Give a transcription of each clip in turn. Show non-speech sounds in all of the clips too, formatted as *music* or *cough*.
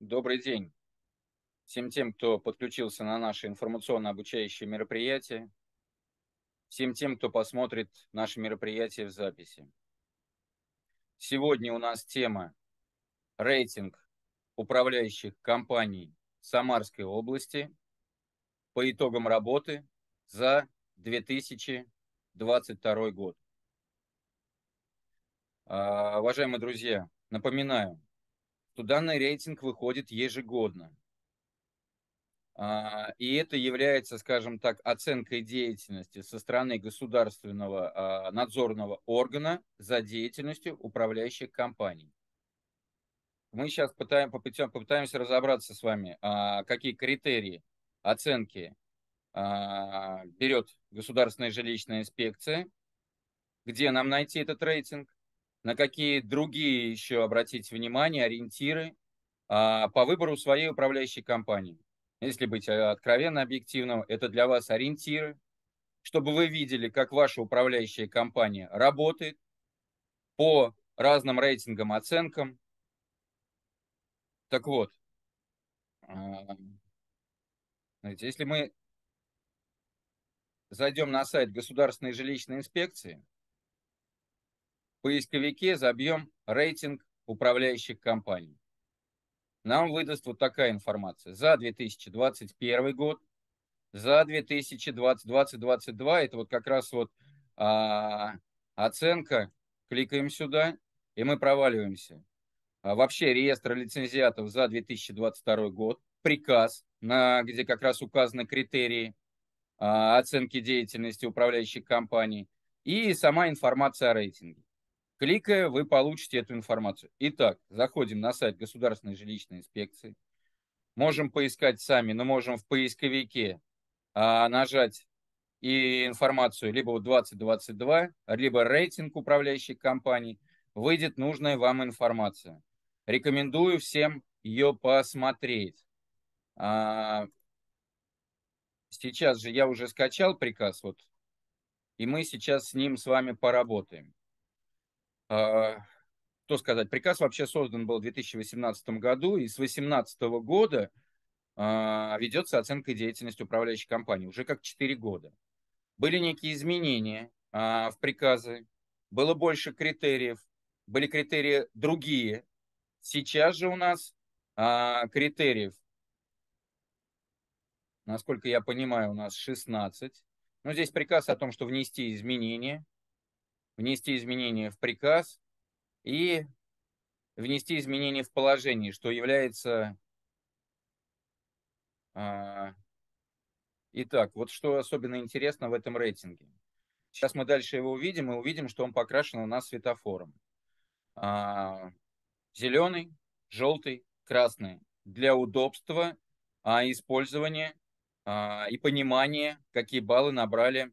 Добрый день всем тем, кто подключился на наше информационно-обучающее мероприятие, всем тем, кто посмотрит наше мероприятие в записи. Сегодня у нас тема рейтинг управляющих компаний Самарской области по итогам работы за 2022 год. А, уважаемые друзья, напоминаю, что данный рейтинг выходит ежегодно. А, и это является, скажем так, оценкой деятельности со стороны государственного а, надзорного органа за деятельностью управляющих компаний. Мы сейчас пытаем, попытаемся разобраться с вами, а, какие критерии оценки берет Государственная жилищная инспекция, где нам найти этот рейтинг, на какие другие еще обратить внимание, ориентиры а, по выбору своей управляющей компании. Если быть э, откровенно объективным, это для вас ориентиры, чтобы вы видели, как ваша управляющая компания работает по разным рейтингам, оценкам. Так вот, а, знаете, если мы зайдем на сайт Государственной жилищной инспекции, поисковике забьем рейтинг управляющих компаний. Нам выдаст вот такая информация. За 2021 год, за 2020-2022, это вот как раз вот а, оценка. Кликаем сюда, и мы проваливаемся. А, вообще реестр лицензиатов за 2022 год, приказ, на, где как раз указаны критерии а, оценки деятельности управляющих компаний и сама информация о рейтинге. Кликая, вы получите эту информацию. Итак, заходим на сайт Государственной жилищной инспекции. Можем поискать сами, но можем в поисковике а, нажать и информацию либо вот 2022, либо рейтинг управляющих компаний. Выйдет нужная вам информация. Рекомендую всем ее посмотреть. А, сейчас же я уже скачал приказ, вот, и мы сейчас с ним с вами поработаем. А, что сказать, приказ вообще создан был в 2018 году, и с 2018 года а, ведется оценка деятельности управляющей компании, уже как 4 года. Были некие изменения а, в приказы, было больше критериев, были критерии другие. Сейчас же у нас критериев, насколько я понимаю, у нас 16. Но здесь приказ о том, что внести изменения – внести изменения в приказ и внести изменения в положение, что является... А, итак, вот что особенно интересно в этом рейтинге. Сейчас мы дальше его увидим, и увидим, что он покрашен у нас светофором. А, зеленый, желтый, красный. Для удобства а, использования и понимания, какие баллы набрали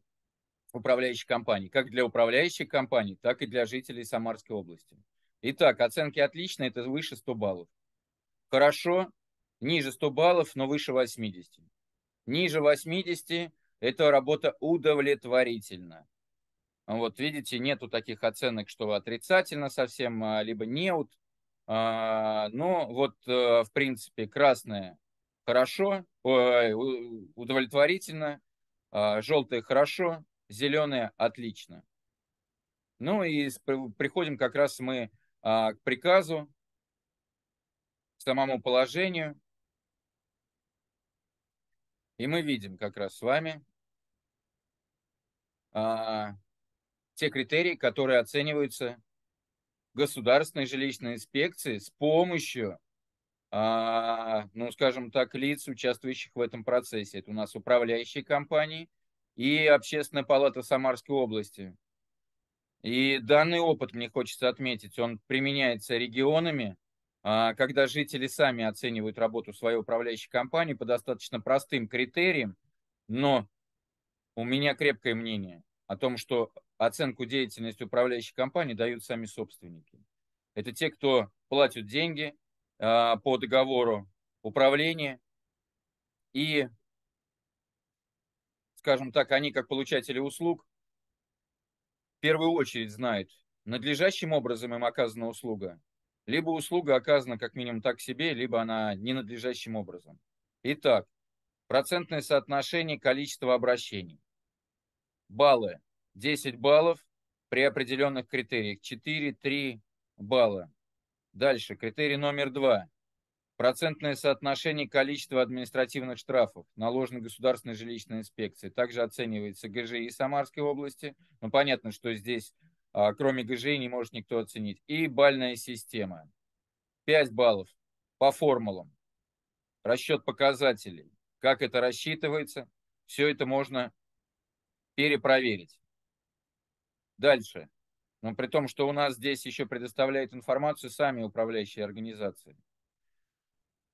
управляющих компаний, как для управляющих компаний, так и для жителей Самарской области. Итак, оценки отлично, это выше 100 баллов. Хорошо, ниже 100 баллов, но выше 80. Ниже 80 это работа удовлетворительна. Вот видите, нету таких оценок, что отрицательно совсем, а, либо неут. А, но вот э, в принципе красное хорошо, удовлетворительно, а, желтое хорошо, зеленые отлично. Ну и приходим как раз мы а, к приказу, к самому положению. И мы видим как раз с вами а, те критерии, которые оцениваются государственной жилищной инспекцией с помощью, а, ну, скажем так, лиц, участвующих в этом процессе. Это у нас управляющие компании, и Общественная палата Самарской области. И данный опыт, мне хочется отметить, он применяется регионами, а, когда жители сами оценивают работу своей управляющей компании по достаточно простым критериям, но у меня крепкое мнение о том, что оценку деятельности управляющей компании дают сами собственники. Это те, кто платят деньги а, по договору управления и скажем так, они как получатели услуг в первую очередь знают, надлежащим образом им оказана услуга либо услуга оказана как минимум так себе, либо она ненадлежащим образом. Итак, процентное соотношение количества обращений. Баллы. 10 баллов при определенных критериях. 4, 3 балла. Дальше, критерий номер два. Процентное соотношение количества административных штрафов, наложенных государственной жилищной инспекцией. Также оценивается ГЖИ Самарской области. Ну, понятно, что здесь, а, кроме ГЖИ, не может никто оценить. И бальная система. 5 баллов по формулам. Расчет показателей. Как это рассчитывается, все это можно перепроверить. Дальше. Но при том, что у нас здесь еще предоставляют информацию сами управляющие организации.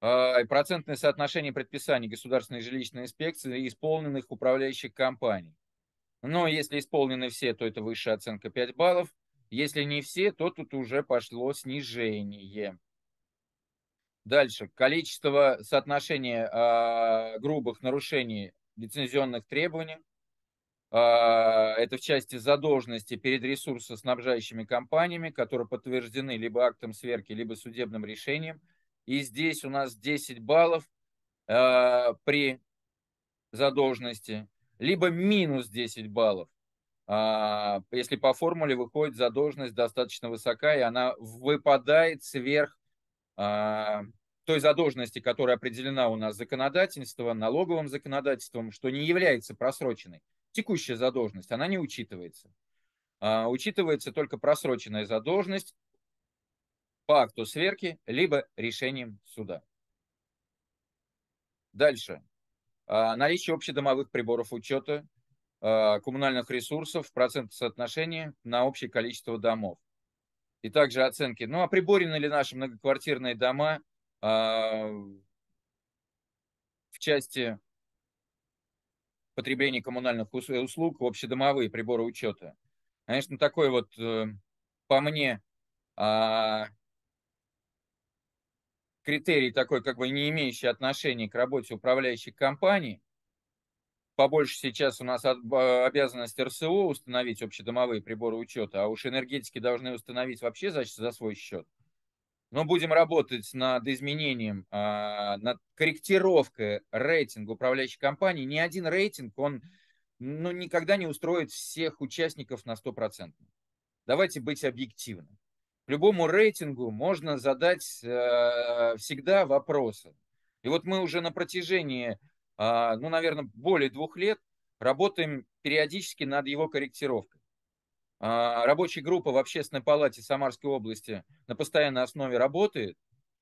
А, процентное соотношение предписаний Государственной жилищной инспекции исполненных управляющих компаний. Но если исполнены все, то это высшая оценка 5 баллов. Если не все, то тут уже пошло снижение. Дальше. Количество соотношения э, грубых нарушений лицензионных требований а, это в части задолженности перед ресурсоснабжающими компаниями, которые подтверждены либо актом сверки, либо судебным решением. И здесь у нас 10 баллов а, при задолженности, либо минус 10 баллов, а, если по формуле выходит задолженность достаточно высока, и она выпадает сверх той задолженности, которая определена у нас законодательством, налоговым законодательством, что не является просроченной текущая задолженность, она не учитывается. А, учитывается только просроченная задолженность по акту сверки, либо решением суда. Дальше. А, наличие общедомовых приборов учета а, коммунальных ресурсов в процентном соотношении на общее количество домов. И также оценки. Ну, а приборены ли наши многоквартирные дома а, в части потребления коммунальных услуг в общедомовые приборы учета. Конечно, такой вот, э, по мне, критерий такой, как бы не имеющий отношения к работе управляющей компании. Побольше сейчас у нас обязанность РСО установить общедомовые приборы учета, а уж энергетики должны установить вообще за, за свой счет но будем работать над изменением, а, над корректировкой рейтинга управляющей компании. Ни один рейтинг, он ну, никогда не устроит всех участников на 100%. Давайте быть объективны. Любому рейтингу можно задать э, всегда вопросы. И вот мы уже на протяжении, э, ну, наверное, более двух лет работаем периодически над его корректировкой. А, рабочая группа в Общественной палате Самарской области на постоянной основе работает,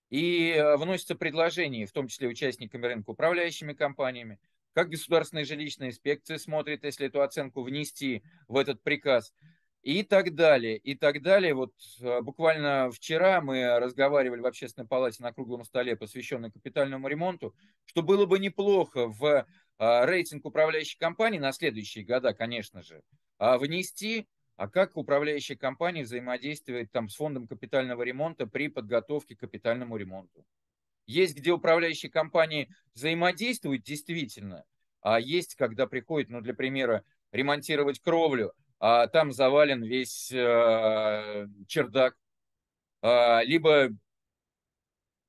и э, вносятся предложения, в том числе участниками рынка, управляющими компаниями, как государственная жилищная инспекция смотрит, если эту оценку внести в этот приказ, и так далее, и так далее. Вот э, буквально вчера мы разговаривали в Общественной палате на круглом столе, посвященном капитальному ремонту, что было бы неплохо в э, рейтинг управляющей компании на следующие года, конечно же, а внести а как управляющая компания взаимодействует там с фондом капитального ремонта при подготовке к капитальному ремонту? Есть, где управляющие компании взаимодействуют действительно, а есть, когда приходит, ну, для примера, ремонтировать кровлю, а там завален весь э, чердак, а, либо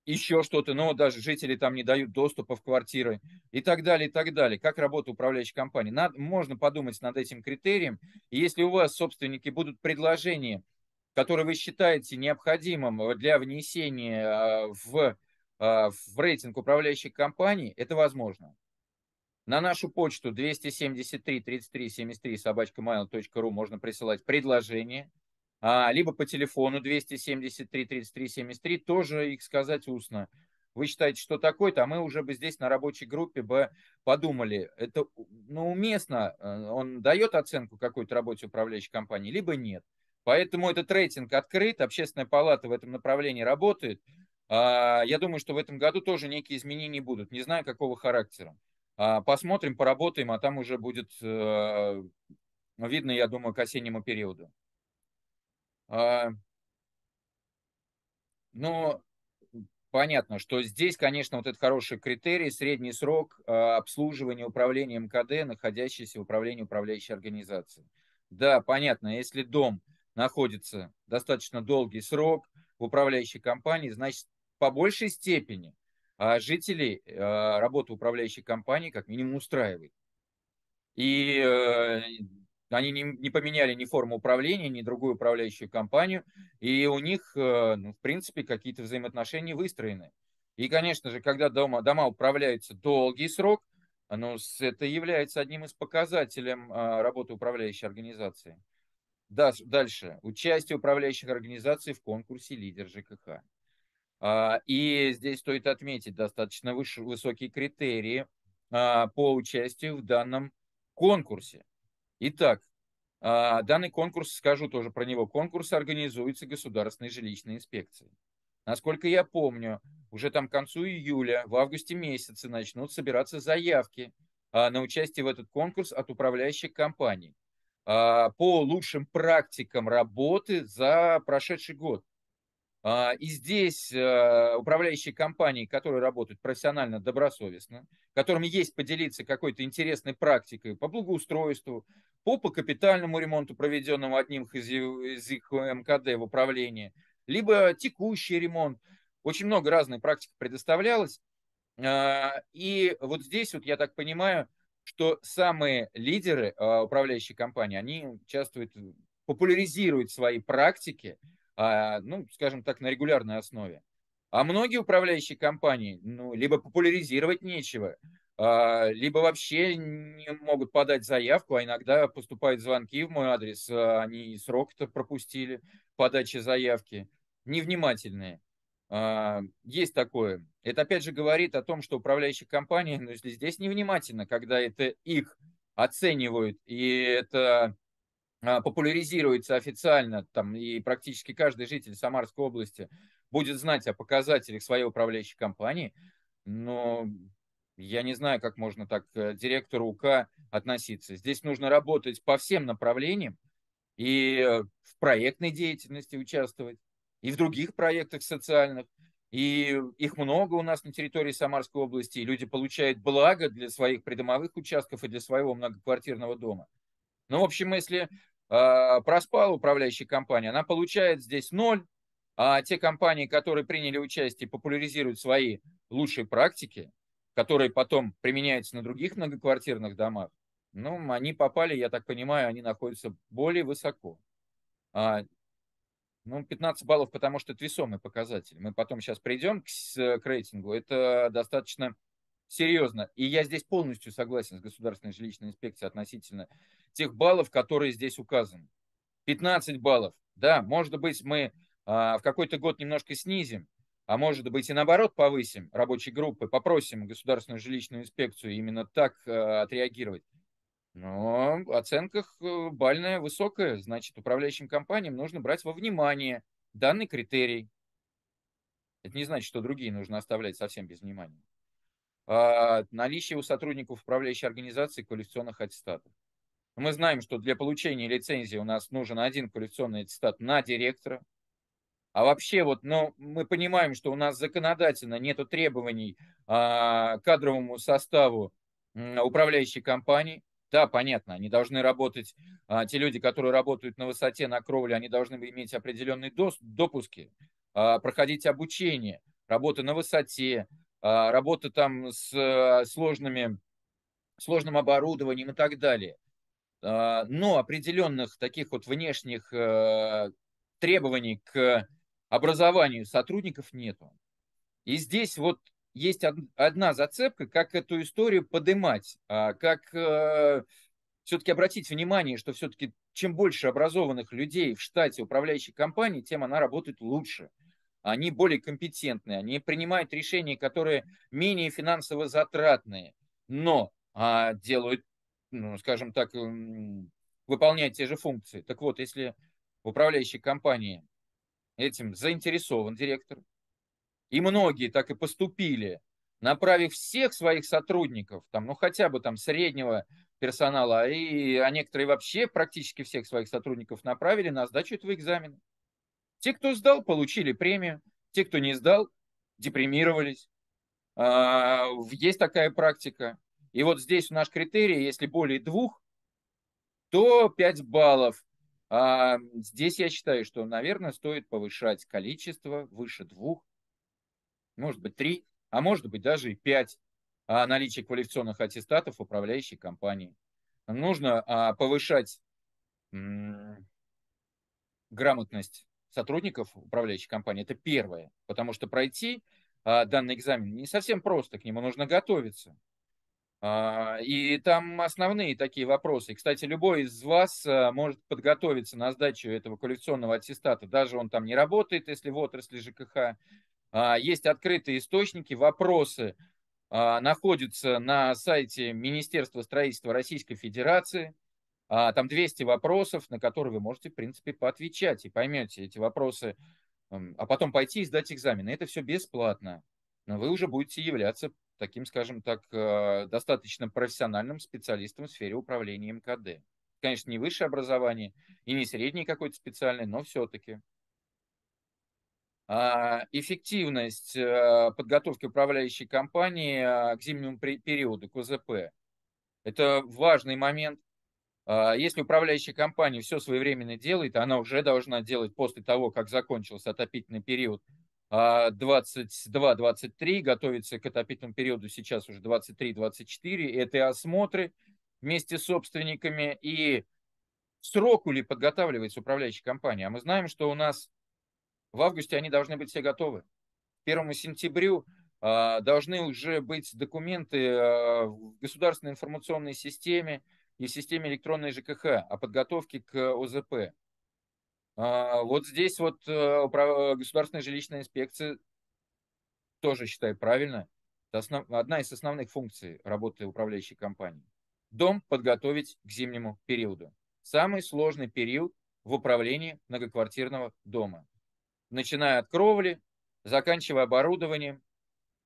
еще что-то, но даже жители там не дают доступа в квартиры и так далее, и так далее. Как работа управляющей компании? Надо, можно подумать над этим критерием. И если у вас, собственники, будут предложения, которые вы считаете необходимым для внесения а, в, а, в рейтинг управляющих компаний, это возможно. На нашу почту 273 33 73 собачка можно присылать предложения а, либо по телефону 273 33 73, тоже их сказать устно. Вы считаете, что такой-то, а мы уже бы здесь на рабочей группе бы подумали, это ну, уместно, э, он дает оценку какой-то работе управляющей компании, либо нет. Поэтому этот рейтинг открыт, общественная палата в этом направлении работает. А, я думаю, что в этом году тоже некие изменения будут. Не знаю, какого характера. А, посмотрим, поработаем, а там уже будет э, видно, я думаю, к осеннему периоду. А, но понятно, что здесь, конечно, вот этот хороший критерий, средний срок а, обслуживания управления МКД, находящийся в управлении управляющей организации. Да, понятно, если дом находится достаточно долгий срок в управляющей компании, значит, по большей степени жителей а, работа управляющей компании как минимум устраивает. И э, они не, не поменяли ни форму управления, ни другую управляющую компанию, и у них, э, ну, в принципе, какие-то взаимоотношения выстроены. И, конечно же, когда дома, дома управляются долгий срок, ну, это является одним из показателей работы управляющей организации. Дальше. Участие управляющих организаций в конкурсе «Лидер ЖКХ». А, и здесь стоит отметить достаточно высокие критерии а, по участию в данном конкурсе. Итак, а, данный конкурс, скажу тоже про него, конкурс организуется Государственной жилищной инспекцией. Насколько я помню, уже там к концу июля, в августе месяце начнут собираться заявки на участие в этот конкурс от управляющих компаний. По лучшим практикам работы за прошедший год. А, и здесь э, управляющие компании, которые работают профессионально, добросовестно, которым есть поделиться какой-то интересной практикой по благоустройству, по, по капитальному ремонту, проведенному одним из, из их МКД в управлении, либо текущий ремонт. Очень много разной практики предоставлялось. А, и вот здесь, вот я так понимаю, что самые лидеры а, управляющей компании, они участвуют, популяризируют свои практики, ну, скажем так, на регулярной основе. А многие управляющие компании, ну, либо популяризировать нечего, а, либо вообще не могут подать заявку, а иногда поступают звонки в мой адрес, они срок-то пропустили подачи заявки, невнимательные. А, есть такое. Это опять же говорит о том, что управляющая компания, ну, если здесь невнимательно, когда это их оценивают, и это а, популяризируется официально, там, и практически каждый житель Самарской области будет знать о показателях своей управляющей компании, но я не знаю, как можно так к директору УК относиться. Здесь нужно работать по всем направлениям и в проектной деятельности участвовать, и в других проектах социальных. И их много у нас на территории Самарской области, и люди получают благо для своих придомовых участков и для своего многоквартирного дома. Ну, в общем, если э, проспала управляющая компания, она получает здесь ноль, а те компании, которые приняли участие, популяризируют свои лучшие практики, которые потом применяются на других многоквартирных домах, ну, они попали, я так понимаю, они находятся более высоко. А ну, 15 баллов, потому что это весомый показатель. Мы потом сейчас придем к, к рейтингу. Это достаточно серьезно. И я здесь полностью согласен с Государственной жилищной инспекцией относительно тех баллов, которые здесь указаны. 15 баллов. Да, может быть, мы а, в какой-то год немножко снизим, а может быть и наоборот повысим рабочей группы, попросим Государственную жилищную инспекцию именно так а, отреагировать. Но оценках э, бальная высокая, значит, управляющим компаниям нужно брать во внимание данный критерий. Это не значит, что другие нужно оставлять совсем без внимания. А наличие у сотрудников управляющей организации квалификационных аттестатов. Мы знаем, что для получения лицензии у нас нужен один квалификационный аттестат на директора. А вообще, вот, ну, мы понимаем, что у нас законодательно нет требований а, кадровому составу управляющей компании. Да, понятно, они должны работать, а, те люди, которые работают на высоте, на кровле, они должны иметь определенные допуски, а, проходить обучение, работа на высоте, а, работа там с а, сложными, сложным оборудованием и так далее. А, но определенных таких вот внешних а, требований к образованию сотрудников нету. И здесь вот есть одна зацепка, как эту историю подымать, а, как э, все-таки обратить внимание, что все-таки чем больше образованных людей в штате управляющей компании, тем она работает лучше. Они более компетентные, они принимают решения, которые менее финансово затратные, но а, делают, ну, скажем так, выполняют те же функции. Так вот, если в управляющей компании этим заинтересован директор, и многие так и поступили, направив всех своих сотрудников, там, ну хотя бы там среднего персонала, и, а некоторые вообще практически всех своих сотрудников направили на сдачу этого экзамена. Те, кто сдал, получили премию, те, кто не сдал, депримировались. А, есть такая практика. И вот здесь наш критерий, если более двух, то 5 баллов. А, здесь я считаю, что, наверное, стоит повышать количество выше двух, может быть, три, а может быть, даже и пять а, наличие квалификационных аттестатов управляющей компании. Нужно а, повышать грамотность сотрудников управляющей компании. Это первое, потому что пройти а, данный экзамен не совсем просто, к нему нужно готовиться. А, и там основные такие вопросы. Кстати, любой из вас а, может подготовиться на сдачу этого квалификационного аттестата, даже он там не работает, если в отрасли ЖКХ. А, есть открытые источники, вопросы находятся на сайте Министерства строительства Российской Федерации. Там 200 вопросов, на которые вы можете, в принципе, поотвечать и поймете эти вопросы, а потом пойти и сдать экзамены. Это все бесплатно. Но вы уже будете являться таким, скажем так, э, достаточно профессиональным специалистом в сфере управления МКД. Конечно, не высшее образование и не среднее какое-то специальное, но все-таки. А, эффективность э, подготовки управляющей компании э, к зимнему периоду, к ОЗП. Это важный момент. А, если управляющая компания все своевременно делает, она уже должна делать после того, как закончился отопительный период – 22-23, а, готовится к отопительному периоду сейчас уже 23-24. Это и осмотры вместе с собственниками и сроку ли подготавливается управляющая компания. А мы знаем, что у нас в августе они должны быть все готовы. К 1 сентябрю а, должны уже быть документы а, в государственной информационной системе и в системе электронной ЖКХ о подготовке к ОЗП. А, вот здесь вот э, государственная жилищная инспекция тоже считаю правильно. Это одна из основных функций работы управляющей компании. Дом подготовить к зимнему периоду. Самый сложный период в управлении многоквартирного дома. Начиная от кровли, заканчивая оборудованием.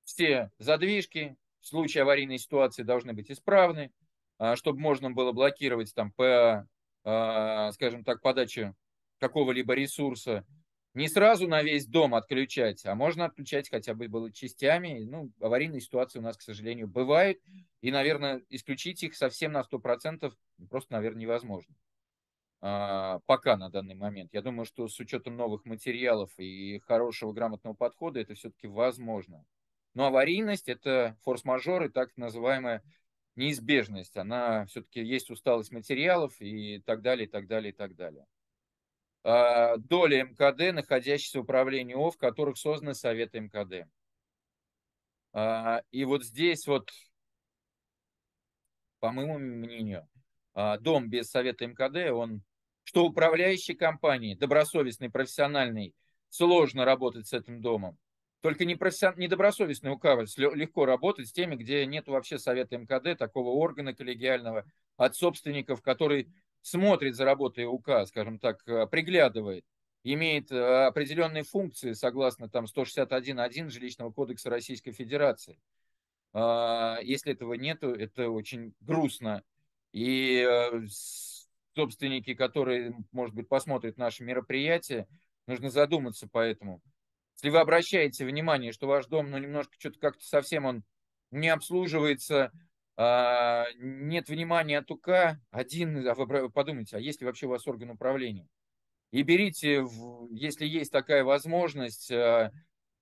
Все задвижки в случае аварийной ситуации должны быть исправны, а, чтобы можно было блокировать там по, а, скажем так, подачу какого-либо ресурса не сразу на весь дом отключать, а можно отключать хотя бы было частями. Ну, аварийные ситуации у нас, к сожалению, бывают. И, наверное, исключить их совсем на 100% просто, наверное, невозможно. А, пока на данный момент. Я думаю, что с учетом новых материалов и хорошего грамотного подхода это все-таки возможно. Но аварийность – это форс-мажор и так называемая неизбежность. Она все-таки есть усталость материалов и так далее, и так далее, и так далее. А, доли МКД, находящиеся в управлении ОВ, в которых созданы Советы МКД. А, и вот здесь вот, по моему мнению, а, дом без Совета МКД, он, что управляющей компании, добросовестный, профессиональный, сложно работать с этим домом. Только недобросовестный указывать легко работать с теми, где нет вообще Совета МКД, такого органа коллегиального, от собственников, который смотрит за работой УК, скажем так, э, приглядывает, имеет э, определенные функции согласно там 161.1 Жилищного кодекса Российской Федерации. А, если этого нету, это очень грустно. И э, собственники, которые, может быть, посмотрят наше мероприятие, нужно задуматься по этому. Если вы обращаете внимание, что ваш дом, ну, немножко что-то как-то совсем он не обслуживается, нет внимания от УК, один, а подумайте, а есть ли вообще у вас орган управления? И берите, если есть такая возможность а,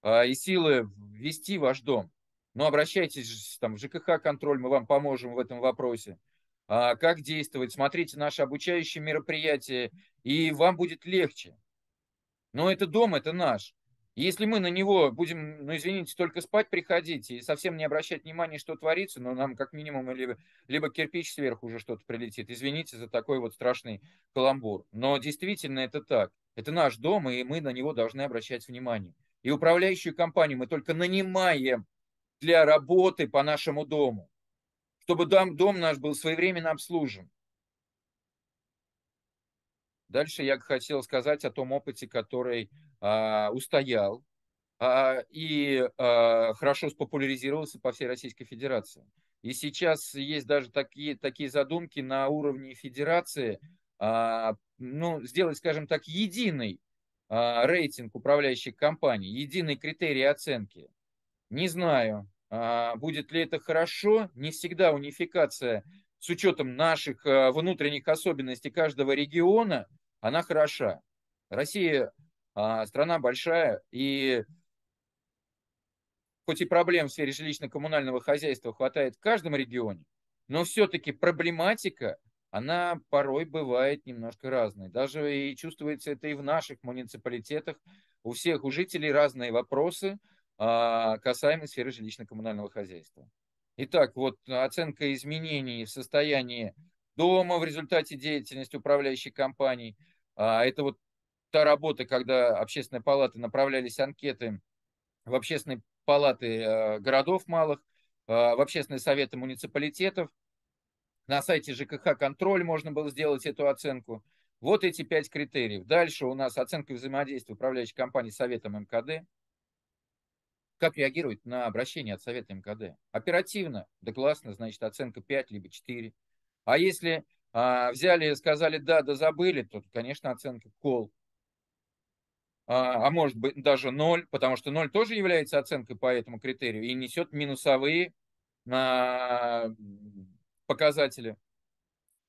и силы ввести ваш дом. Но обращайтесь там, в ЖКХ-контроль, мы вам поможем в этом вопросе. Как действовать, смотрите наши обучающие мероприятия, и вам будет легче. Но это дом, это наш. Если мы на него будем, ну извините, только спать приходить и совсем не обращать внимания, что творится, но нам как минимум либо, либо кирпич сверху уже что-то прилетит. Извините за такой вот страшный каламбур. Но действительно это так. Это наш дом, и мы на него должны обращать внимание. И управляющую компанию мы только нанимаем для работы по нашему дому, чтобы дом, дом наш был своевременно обслужен. Дальше я хотел сказать о том опыте, который а, устоял а, и а, хорошо спопуляризировался по всей Российской Федерации. И сейчас есть даже такие, такие задумки на уровне федерации, ну, сделать, скажем так, единый рейтинг управляющих компаний, единый критерий оценки. Не знаю, будет ли это хорошо. Не всегда унификация с учетом наших внутренних особенностей каждого региона – она хороша. Россия а, страна большая, и хоть и проблем в сфере жилищно-коммунального хозяйства хватает в каждом регионе, но все-таки проблематика, она порой бывает немножко разной. Даже и чувствуется это и в наших муниципалитетах. У всех, у жителей разные вопросы а, касаемо сферы жилищно-коммунального хозяйства. Итак, вот оценка изменений в состоянии дома в результате деятельности управляющей компании. А, это вот та работа, когда общественные палаты направлялись анкеты в общественные палаты э, городов малых, э, в общественные советы муниципалитетов. На сайте ЖКХ «Контроль» можно было сделать эту оценку. Вот эти пять критериев. Дальше у нас оценка взаимодействия управляющей компании с Советом МКД. Как реагировать на обращение от Совета МКД? Оперативно, да классно, значит оценка 5 либо 4. А если а, взяли, сказали да, да забыли, то, конечно, оценка кол а, а может быть даже ноль, потому что ноль тоже является оценкой по этому критерию и несет минусовые а, показатели.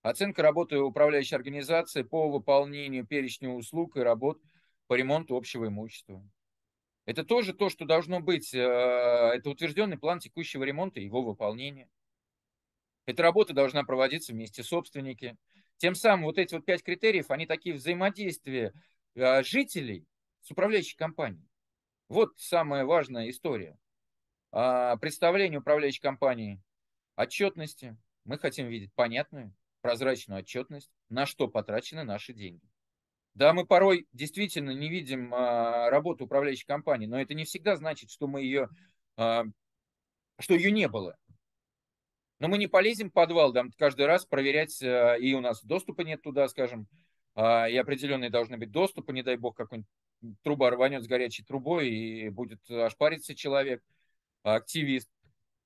Оценка работы управляющей организации по выполнению перечня услуг и работ по ремонту общего имущества. Это тоже то, что должно быть. А, это утвержденный план текущего ремонта и его выполнения. Эта работа должна проводиться вместе с собственники. Тем самым вот эти вот пять критериев, они такие взаимодействия а, жителей с управляющей компанией. Вот самая важная история. А, представление управляющей компании отчетности. Мы хотим видеть понятную, прозрачную отчетность, на что потрачены наши деньги. Да, мы порой действительно не видим а, работу управляющей компании, но это не всегда значит, что мы ее, а, что ее не было. Но мы не полезем в подвал там, каждый раз проверять, и у нас доступа нет туда, скажем, и определенные должны быть доступы, не дай бог, какой-нибудь труба рванет с горячей трубой и будет ошпариться человек, активист.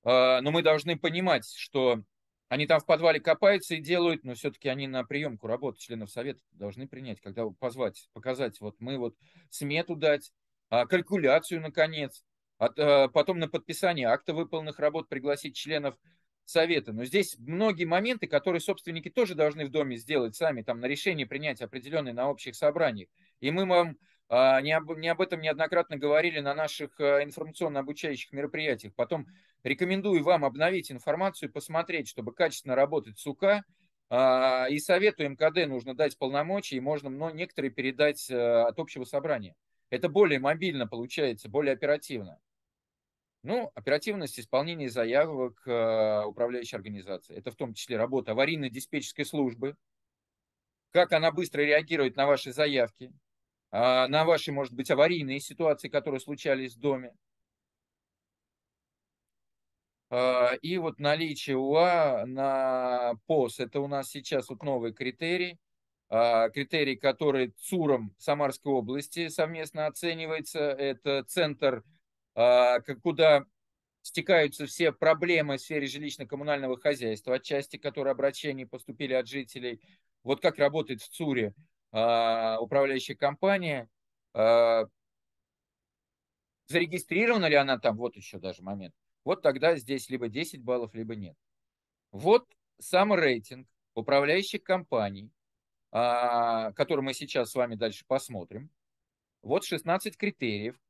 А, но мы должны понимать, что они там в подвале копаются и делают, но все-таки они на приемку работы членов совета должны принять, когда позвать, показать, вот мы вот смету дать, а, калькуляцию, наконец, а, потом на подписание акта выполненных работ пригласить членов совета. Но здесь многие моменты, которые собственники тоже должны в доме сделать сами, там на решение принять определенные на общих собраниях. И мы вам не об, не об этом неоднократно говорили на наших э, информационно-обучающих мероприятиях. Потом рекомендую вам обновить информацию, посмотреть, чтобы качественно работать с УК. А, и советую МКД нужно дать полномочия, и можно но некоторые передать от общего собрания. Это более мобильно получается, более оперативно. Ну, оперативность исполнения заявок управляющей организации. Это в том числе работа аварийно-диспетчерской службы, как она быстро реагирует на ваши заявки, а, на ваши, может быть, аварийные ситуации, которые случались в доме. А, и вот наличие УА на ПОС, это у нас сейчас вот новый критерий, а, критерий, который ЦУРом Самарской области совместно оценивается. Это центр, куда стекаются все проблемы в сфере жилищно-коммунального хозяйства, отчасти, которые обращения поступили от жителей. Вот как работает в ЦУРе а, управляющая компания, а, зарегистрирована ли она там, вот еще даже момент, вот тогда здесь либо 10 баллов, либо нет. Вот сам рейтинг управляющих компаний, а, который мы сейчас с вами дальше посмотрим. Вот 16 критериев,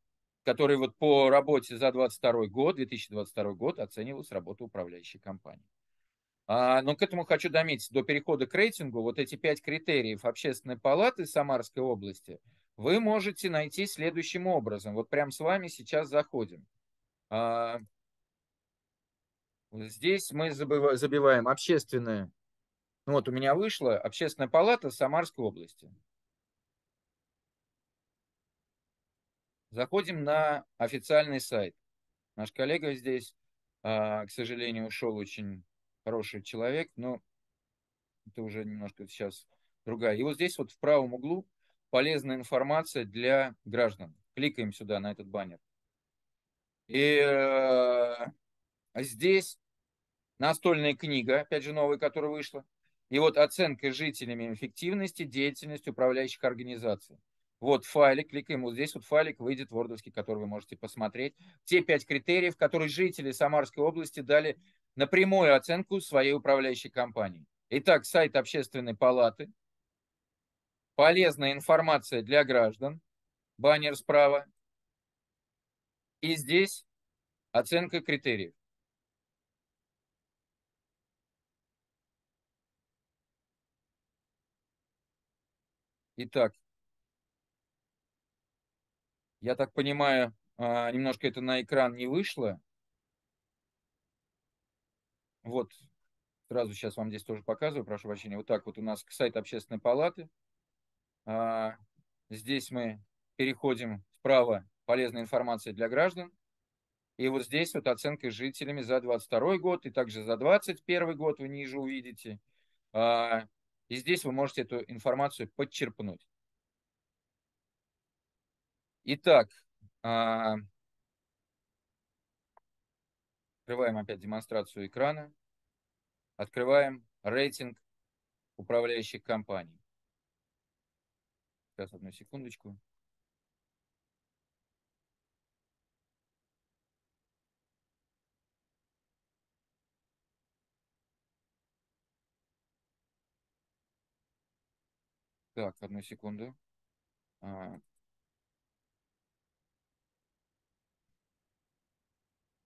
которые вот по работе за 2022 год, 2022 год оценивалась работа управляющей компании. А, но к этому хочу дометить, до перехода к рейтингу, вот эти пять критериев Общественной палаты Самарской области вы можете найти следующим образом. Вот прям с вами сейчас заходим. А, здесь мы забиваем общественная. Ну вот у меня вышло Общественная палата Самарской области. Заходим на официальный сайт. Наш коллега здесь, а, к сожалению, ушел очень хороший человек, но это уже немножко сейчас другая. И вот здесь вот в правом углу полезная информация для граждан. Кликаем сюда, на этот баннер. И э, здесь настольная книга, опять же новая, которая вышла. И вот оценка жителями эффективности деятельности управляющих организаций. Вот файлик, кликаем вот здесь, вот файлик выйдет вордовский, который вы можете посмотреть. Те пять критериев, которые жители Самарской области дали напрямую оценку своей управляющей компании. Итак, сайт общественной палаты. полезная информация для граждан, баннер справа. И здесь оценка критериев. Итак, я так понимаю, а, немножко это на экран не вышло. Вот, сразу сейчас вам здесь тоже показываю, прошу прощения. Вот так вот у нас сайт общественной палаты. А, здесь мы переходим вправо, полезная информация для граждан. И вот здесь вот оценка жителями за 22 год и также за 21 год вы ниже увидите. А, и здесь вы можете эту информацию подчерпнуть. Итак, а, открываем опять демонстрацию экрана. Открываем рейтинг управляющих компаний. Сейчас, одну секундочку. Так, одну секунду. А.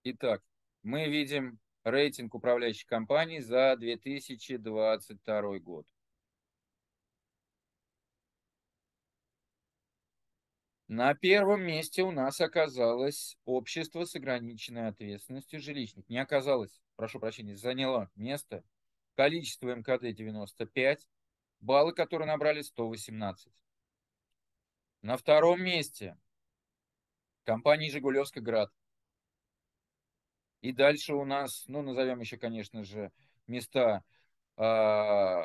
Итак, мы видим рейтинг управляющих компаний за 2022 год. На первом месте у нас оказалось общество с ограниченной ответственностью жилищник. Не оказалось, прошу прощения, заняло место. Количество МКД 95, баллы, которые набрали 118. На втором месте компания Жигулевский град. И дальше у нас, ну, назовем еще, конечно же, места э,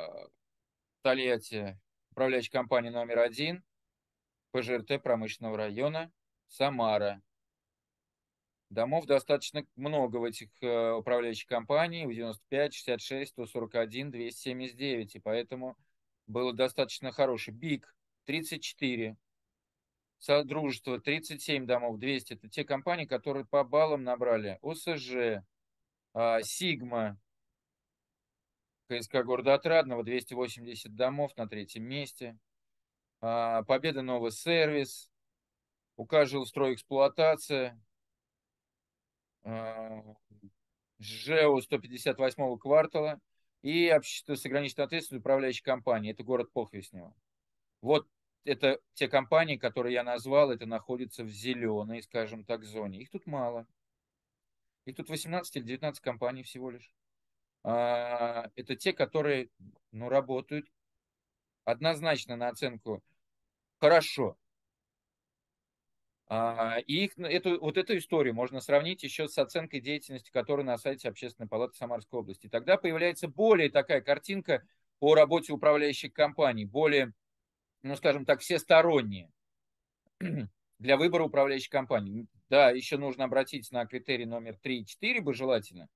Тольятти, управляющая компания номер один, ПЖРТ промышленного района, Самара. Домов достаточно много в этих э, управляющих компаний, 95, 66, 141, 279, и поэтому было достаточно хороший. БИК 34, Содружество 37 домов, 200. Это те компании, которые по баллам набрали. ОСЖ, а, Сигма, КСК города Отрадного, 280 домов на третьем месте. А, Победа Новый сервис, УК жилстройэксплуатация, а, ЖЭО 158 квартала и общество с ограниченной ответственностью управляющей компании. Это город Похвеснево. Вот это те компании, которые я назвал, это находятся в зеленой, скажем так, зоне. Их тут мало. Их тут 18 или 19 компаний всего лишь. А, это те, которые ну, работают однозначно на оценку хорошо. А, и их, эту, вот эту историю можно сравнить еще с оценкой деятельности, которая на сайте Общественной палаты Самарской области. Тогда появляется более такая картинка по работе управляющих компаний, более ну, скажем так, всесторонние *clears throat* для выбора управляющей компании. Да, еще нужно обратить на критерий номер 3 и 4 бы желательно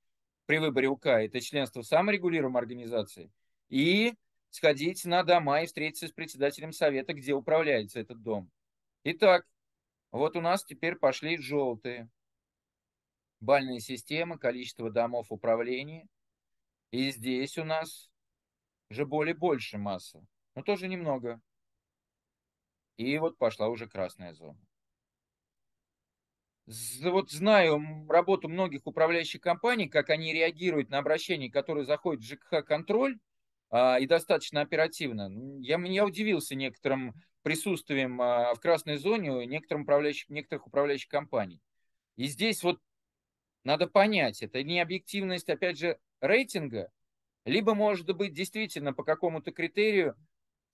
при выборе УК. Это членство в саморегулируемой организации. И сходить на дома и встретиться с председателем совета, где управляется этот дом. Итак, вот у нас теперь пошли желтые. Бальная система, количество домов управления. И здесь у нас уже более больше масса. Но тоже немного. И вот пошла уже красная зона. Вот знаю работу многих управляющих компаний, как они реагируют на обращения, которые заходят в ЖКХ-контроль, а, и достаточно оперативно. Я, я удивился некоторым присутствием а, в красной зоне некоторым управляющих, некоторых управляющих компаний. И здесь вот надо понять, это не объективность, опять же, рейтинга, либо, может быть, действительно по какому-то критерию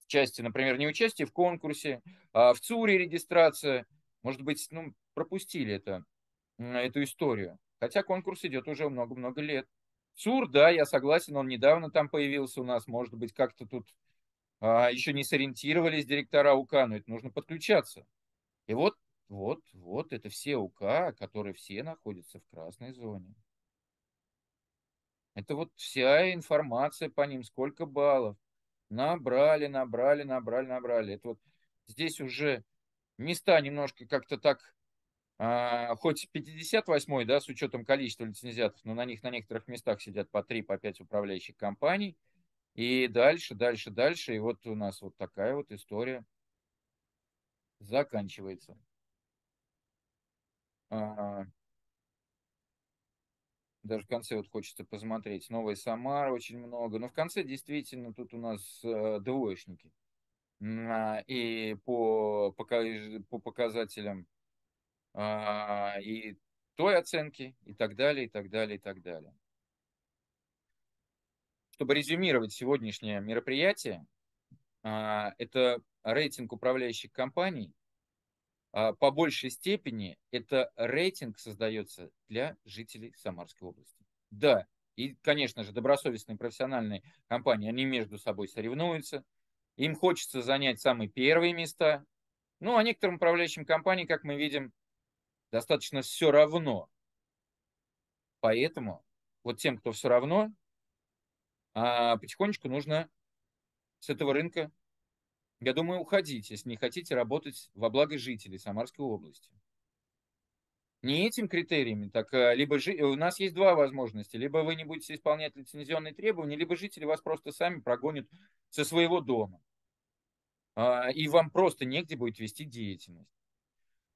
части, например, не участие в конкурсе, а в ЦУРе регистрация. Может быть, ну, пропустили это, эту историю. Хотя конкурс идет уже много-много лет. ЦУР, да, я согласен, он недавно там появился у нас. Может быть, как-то тут а, еще не сориентировались директора УК, но это нужно подключаться. И вот, вот, вот, это все УК, которые все находятся в красной зоне. Это вот вся информация по ним, сколько баллов. Набрали, набрали, набрали, набрали. Это вот здесь уже места немножко как-то так, а, хоть 58-й, да, с учетом количества лицензиатов, но на них на некоторых местах сидят по 3, по 5 управляющих компаний. И дальше, дальше, дальше. И вот у нас вот такая вот история заканчивается. А, даже в конце вот хочется посмотреть. Новый Самара очень много. Но в конце действительно тут у нас э, двоечники. А, и по, по, по показателям а, и той оценки, и так далее, и так далее, и так далее. Чтобы резюмировать сегодняшнее мероприятие, а, это рейтинг управляющих компаний. А, по большей степени это рейтинг создается для жителей Самарской области. Да, и, конечно же, добросовестные профессиональные компании, они между собой соревнуются, им хочется занять самые первые места. Ну, а некоторым управляющим компаниям, как мы видим, достаточно все равно. Поэтому вот тем, кто все равно, а потихонечку нужно с этого рынка, я думаю, уходить, если не хотите работать во благо жителей Самарской области. Не этим критериями, так а, либо жи... у нас есть два возможности. Либо вы не будете исполнять лицензионные требования, либо жители вас просто сами прогонят со своего дома. А, и вам просто негде будет вести деятельность.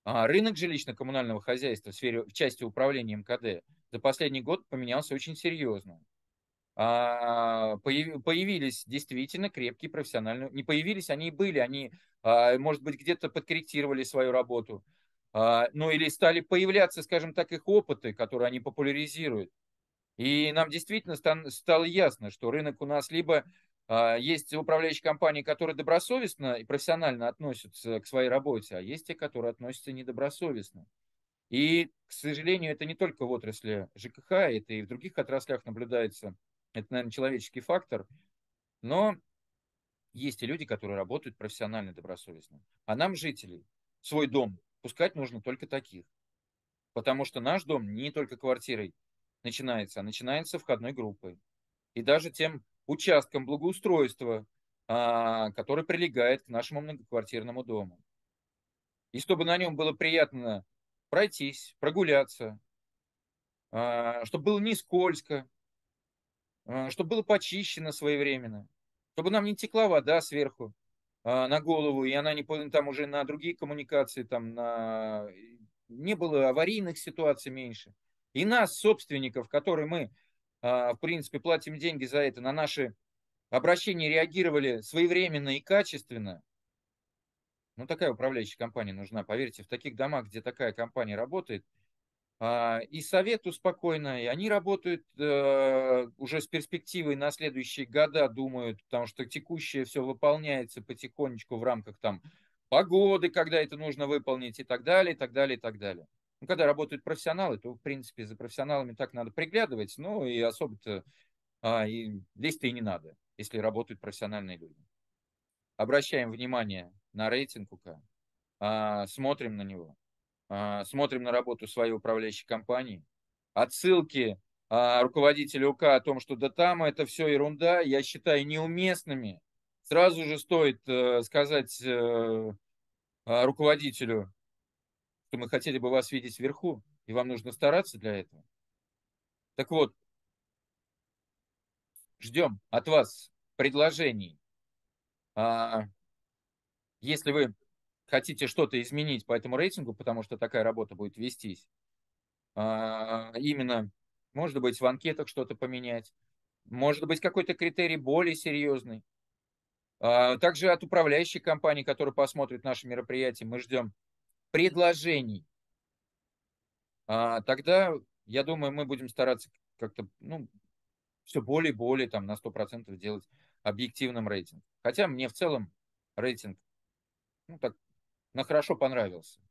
А рынок жилищно-коммунального хозяйства в, сфере, в части управления МКД за последний год поменялся очень серьезно. А, появились действительно крепкие профессиональные... Не появились, они и были, они, а, может быть, где-то подкорректировали свою работу, ну или стали появляться, скажем так, их опыты, которые они популяризируют. И нам действительно стало ясно, что рынок у нас либо есть управляющие компании, которые добросовестно и профессионально относятся к своей работе, а есть те, которые относятся недобросовестно. И, к сожалению, это не только в отрасли ЖКХ, это и в других отраслях наблюдается. Это, наверное, человеческий фактор. Но есть и люди, которые работают профессионально добросовестно. А нам, жителей, свой дом пускать нужно только таких. Потому что наш дом не только квартирой начинается, а начинается входной группой. И даже тем участком благоустройства, а, который прилегает к нашему многоквартирному дому. И чтобы на нем было приятно пройтись, прогуляться, а, чтобы было не скользко, чтобы было почищено своевременно, чтобы нам не текла вода сверху на голову, и она не там уже на другие коммуникации, там на не было аварийных ситуаций меньше. И нас, собственников, которые мы, в принципе, платим деньги за это, на наши обращения реагировали своевременно и качественно, ну, такая управляющая компания нужна, поверьте, в таких домах, где такая компания работает, а, и совету спокойно, и они работают э, уже с перспективой на следующие года, думают, потому что текущее все выполняется потихонечку в рамках там погоды, когда это нужно выполнить и так далее, и так далее, и так далее. Ну, когда работают профессионалы, то, в принципе, за профессионалами так надо приглядывать, ну, и особо-то а, и и не надо, если работают профессиональные люди. Обращаем внимание на рейтинг УК, а, смотрим на него, а, смотрим на работу своей управляющей компании, отсылки а, руководителя УК о том, что да там это все ерунда, я считаю неуместными. Сразу же стоит э, сказать э, руководителю, что мы хотели бы вас видеть вверху, и вам нужно стараться для этого. Так вот, ждем от вас предложений если вы хотите что-то изменить по этому рейтингу, потому что такая работа будет вестись, а, именно, может быть, в анкетах что-то поменять, может быть, какой-то критерий более серьезный. А, также от управляющей компании, которая посмотрит наши мероприятия, мы ждем предложений. А, тогда, я думаю, мы будем стараться как-то, ну, все более и более там на 100% делать объективным рейтинг. Хотя мне в целом рейтинг ну, так, на хорошо понравился.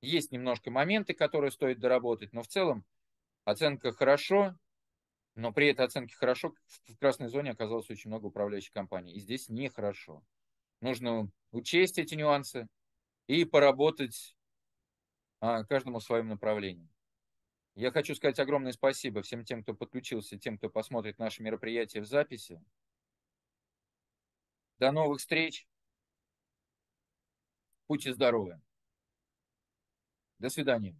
Есть немножко моменты, которые стоит доработать, но в целом оценка хорошо, но при этой оценке хорошо в красной зоне оказалось очень много управляющих компаний. И здесь нехорошо. Нужно учесть эти нюансы и поработать а, каждому в своем направлении. Я хочу сказать огромное спасибо всем тем, кто подключился, тем, кто посмотрит наши мероприятия в записи. До новых встреч. Будьте здоровы. До свидания.